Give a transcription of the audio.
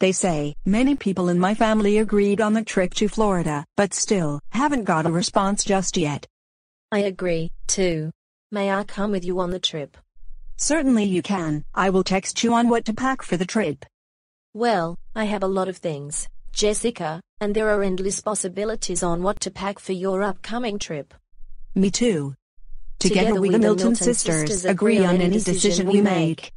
They say, many people in my family agreed on the trip to Florida, but still, haven't got a response just yet. I agree, too. May I come with you on the trip? Certainly you can. I will text you on what to pack for the trip. Well, I have a lot of things, Jessica, and there are endless possibilities on what to pack for your upcoming trip. Me too. Together, we, the Milton, sisters, agree on any decision we make.